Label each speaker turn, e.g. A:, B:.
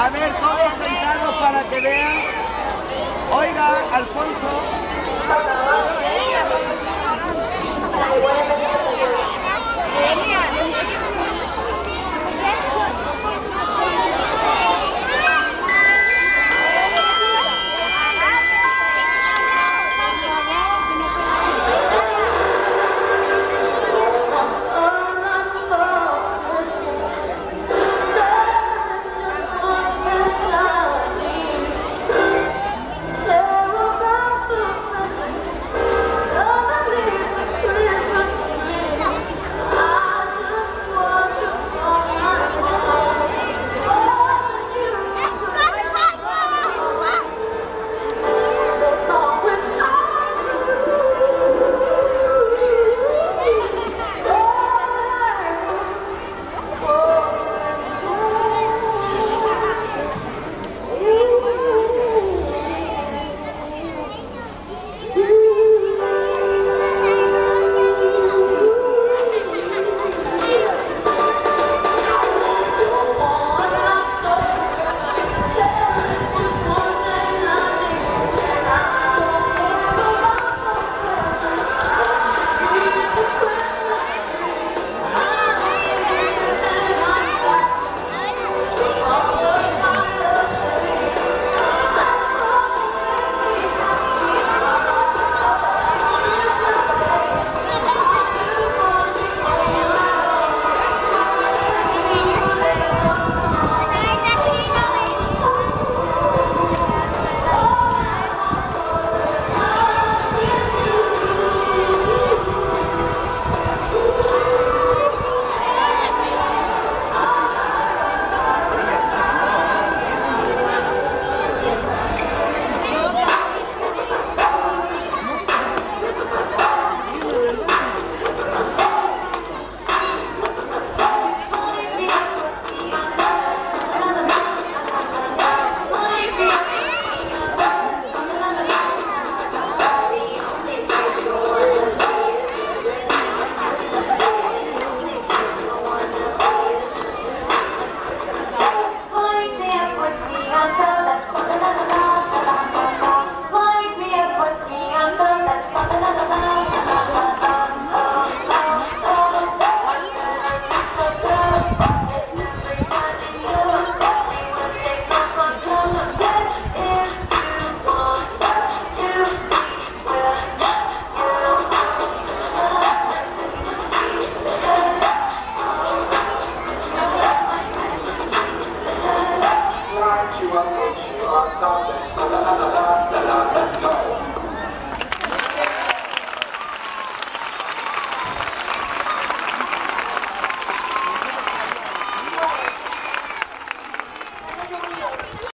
A: A ver, todos sentados para que vean. Oiga, Alfonso.
B: you